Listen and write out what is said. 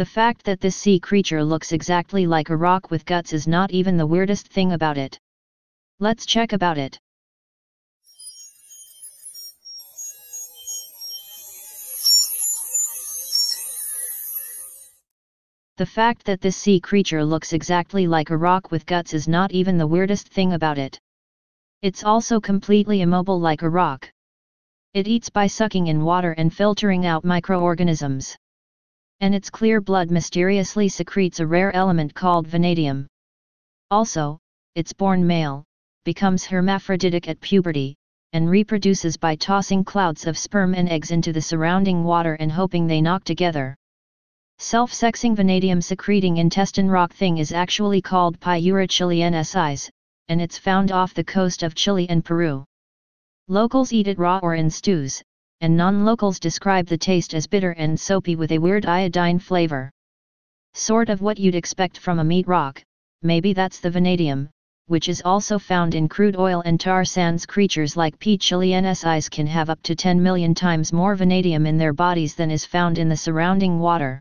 The fact that this sea creature looks exactly like a rock with guts is not even the weirdest thing about it. Let's check about it. The fact that this sea creature looks exactly like a rock with guts is not even the weirdest thing about it. It's also completely immobile like a rock. It eats by sucking in water and filtering out microorganisms and its clear blood mysteriously secretes a rare element called vanadium. Also, its born male, becomes hermaphroditic at puberty, and reproduces by tossing clouds of sperm and eggs into the surrounding water and hoping they knock together. Self-sexing vanadium secreting intestine rock thing is actually called Pyura chilensis, and it's found off the coast of Chile and Peru. Locals eat it raw or in stews, and non-locals describe the taste as bitter and soapy with a weird iodine flavor. Sort of what you'd expect from a meat rock, maybe that's the vanadium, which is also found in crude oil and tar sands. Creatures like P. chilensis can have up to 10 million times more vanadium in their bodies than is found in the surrounding water.